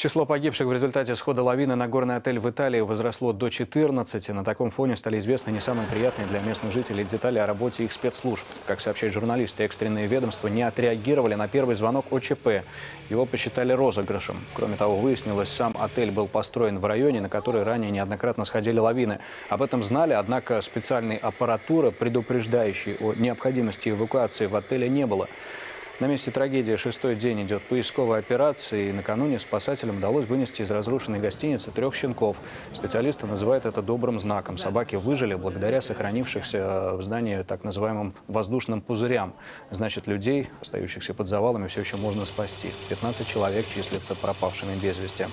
Число погибших в результате схода лавины на горный отель в Италии возросло до 14. На таком фоне стали известны не самые приятные для местных жителей детали о работе их спецслужб. Как сообщают журналисты, экстренные ведомства не отреагировали на первый звонок ОЧП. Его посчитали розыгрышем. Кроме того, выяснилось, сам отель был построен в районе, на который ранее неоднократно сходили лавины. Об этом знали, однако специальной аппаратуры, предупреждающей о необходимости эвакуации в отеле не было. На месте трагедии шестой день идет поисковая операция, и накануне спасателям удалось вынести из разрушенной гостиницы трех щенков. Специалисты называют это добрым знаком. Собаки выжили благодаря сохранившихся в здании так называемым воздушным пузырям. Значит, людей, остающихся под завалами, все еще можно спасти. 15 человек числятся пропавшими без вести.